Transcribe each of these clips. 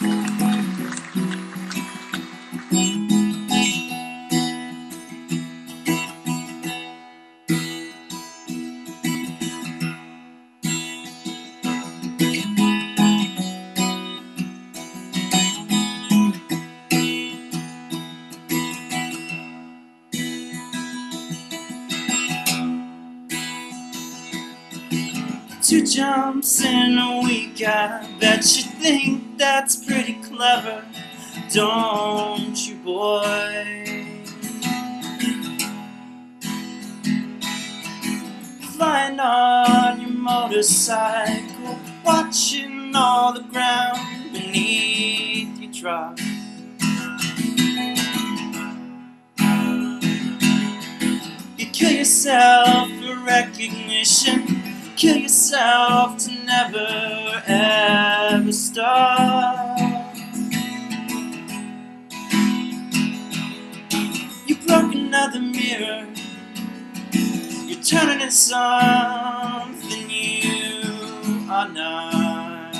Mm-hmm. Two jumps in a week, I bet you think that's pretty clever, don't you, boy? Flying on your motorcycle, watching all the ground beneath you drop. You kill yourself for recognition kill yourself to never ever stop. You broke another mirror. You're turning into something you are not.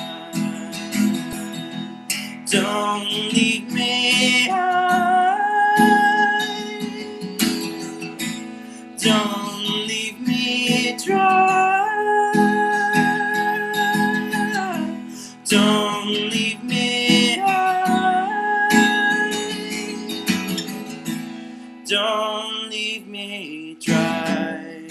Don't leave Don't leave me dry.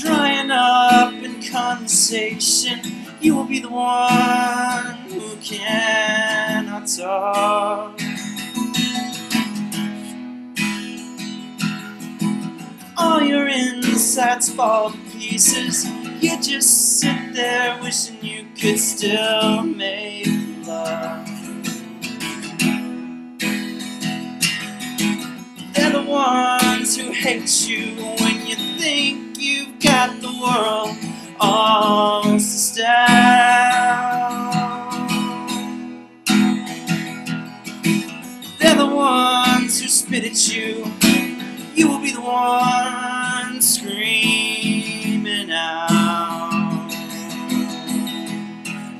Drying up in conversation, you will be the one who cannot talk. All your insides fall to pieces. You just sit there wishing you could still make love. Ones who hate you when you think you've got the world all sussed out. They're the ones who spit at you you will be the one screaming out.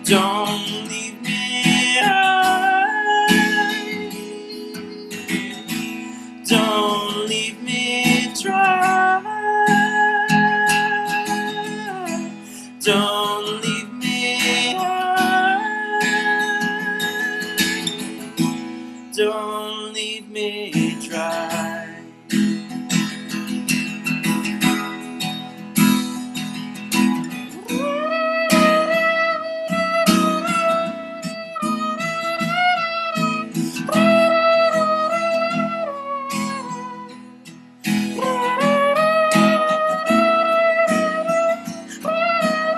Don't leave me. Don't leave me Don't leave me. High. Don't leave me dry.